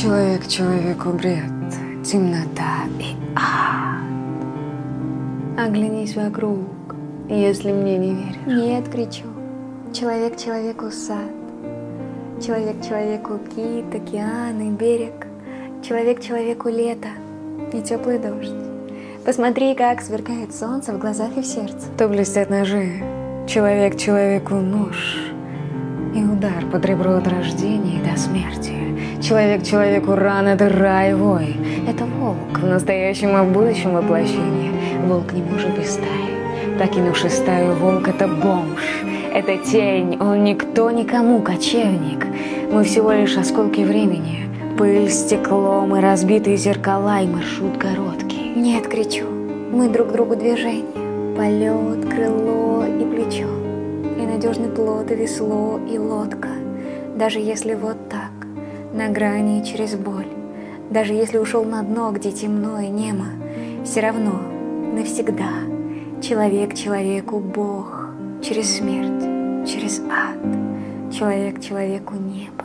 Человек человеку бред, темнота и ад. Оглянись вокруг, если мне не веришь. Нет, кричу. Человек человеку сад. Человек человеку кит, океан и берег. Человек человеку лето и теплый дождь. Посмотри, как сверкает солнце в глазах и в сердце. То блестят ножи, человек человеку нож. И удар под ребро от рождения до смерти. Человек человеку рана, дыра и вой. Это волк в настоящем и будущем воплощении. Волк не может без стаи. Покинувший стаю, волк — это бомж. Это тень, он никто никому, кочевник. Мы всего лишь осколки времени. Пыль, стекло, мы разбитые зеркала и маршрут короткий. Нет, кричу. Мы друг другу движение. Полет, крыло и плечо. И надежный плод, и весло, и лодка. Даже если вот так, на грани через боль. Даже если ушел на дно, где темно и немо, все равно, навсегда, человек человеку Бог, через смерть, через ад, человек человеку небо.